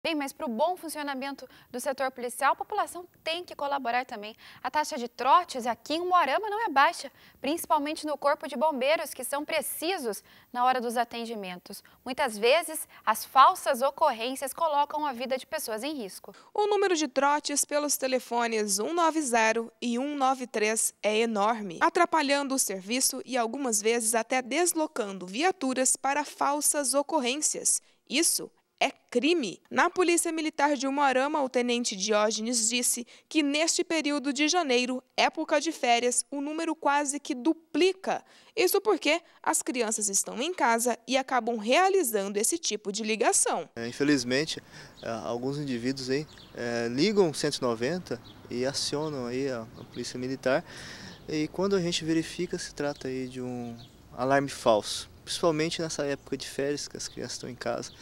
Bem, mas para o bom funcionamento do setor policial, a população tem que colaborar também. A taxa de trotes aqui em Moarama não é baixa, principalmente no corpo de bombeiros, que são precisos na hora dos atendimentos. Muitas vezes, as falsas ocorrências colocam a vida de pessoas em risco. O número de trotes pelos telefones 190 e 193 é enorme, atrapalhando o serviço e algumas vezes até deslocando viaturas para falsas ocorrências. Isso é crime. Na Polícia Militar de Umuarama, o tenente Diógenes disse que neste período de janeiro, época de férias, o número quase que duplica. Isso porque as crianças estão em casa e acabam realizando esse tipo de ligação. É, infelizmente, é, alguns indivíduos aí é, ligam 190 e acionam aí a, a Polícia Militar e quando a gente verifica se trata aí de um alarme falso, principalmente nessa época de férias que as crianças estão em casa.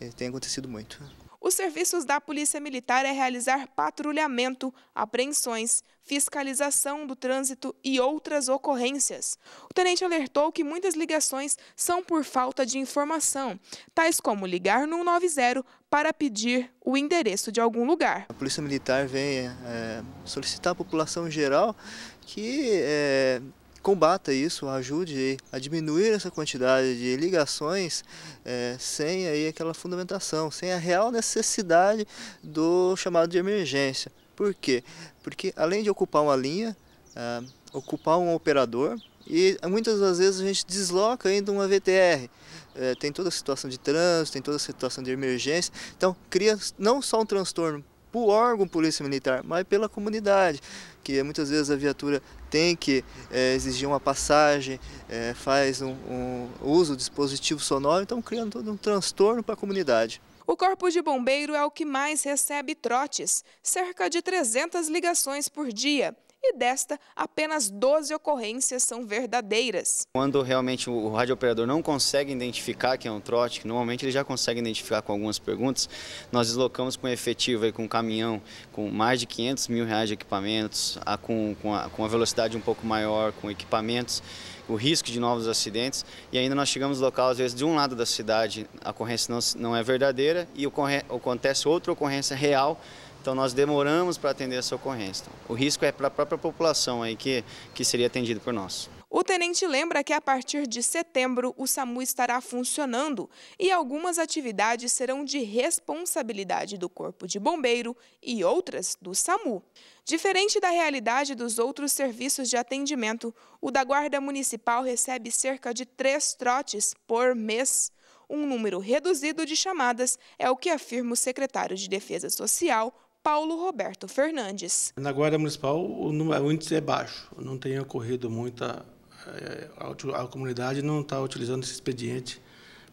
É, tem acontecido muito. Os serviços da Polícia Militar é realizar patrulhamento, apreensões, fiscalização do trânsito e outras ocorrências. O tenente alertou que muitas ligações são por falta de informação, tais como ligar no 190 para pedir o endereço de algum lugar. A Polícia Militar vem é, solicitar à população geral que é, combata isso, ajude a diminuir essa quantidade de ligações é, sem aí aquela fundamentação, sem a real necessidade do chamado de emergência. Por quê? Porque além de ocupar uma linha, é, ocupar um operador, e muitas das vezes a gente desloca ainda uma VTR. É, tem toda a situação de trânsito, tem toda a situação de emergência. Então, cria não só um transtorno o órgão Polícia Militar, mas pela comunidade, que muitas vezes a viatura tem que é, exigir uma passagem, é, faz um, um uso do dispositivo sonoro, então criando todo um transtorno para a comunidade. O Corpo de Bombeiro é o que mais recebe trotes, cerca de 300 ligações por dia e desta, apenas 12 ocorrências são verdadeiras. Quando realmente o radiooperador não consegue identificar que é um trote, que normalmente ele já consegue identificar com algumas perguntas, nós deslocamos com efetivo, aí, com um caminhão com mais de 500 mil reais de equipamentos, com, com, a, com a velocidade um pouco maior, com equipamentos, o risco de novos acidentes e ainda nós chegamos local, às vezes de um lado da cidade a ocorrência não, não é verdadeira e acontece outra ocorrência real então nós demoramos para atender essa ocorrência. Então, o risco é para a própria população aí que, que seria atendido por nós. O tenente lembra que a partir de setembro o SAMU estará funcionando e algumas atividades serão de responsabilidade do Corpo de Bombeiro e outras do SAMU. Diferente da realidade dos outros serviços de atendimento, o da Guarda Municipal recebe cerca de três trotes por mês. Um número reduzido de chamadas é o que afirma o secretário de Defesa Social, Paulo Roberto Fernandes. Na Guarda Municipal, o, índice é baixo, não tem ocorrido muita. Eh, a, a comunidade não está utilizando esse expediente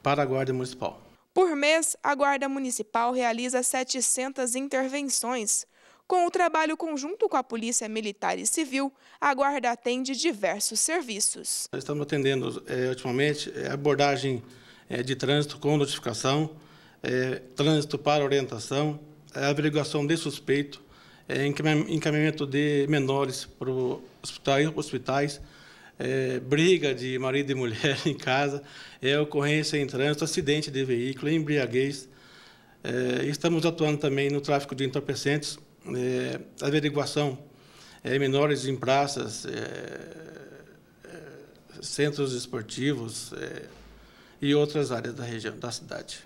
para a Guarda Municipal. Por mês, a Guarda Municipal realiza 700 intervenções. Com o trabalho conjunto com a Polícia Militar e Civil, a Guarda atende diversos serviços. Nós estamos atendendo, é, ultimamente, é, abordagem é, de trânsito com notificação, trânsito para orientação, averiguação de suspeito, é, encaminhamento de menores para hospitais, hospitais é, briga de marido e mulher em casa, é, ocorrência em trânsito, acidente de veículo, embriaguez. É, estamos atuando também no tráfico de entorpecentes, é, averiguação é, menores em praças, é, centros esportivos e outras áreas da região, da cidade.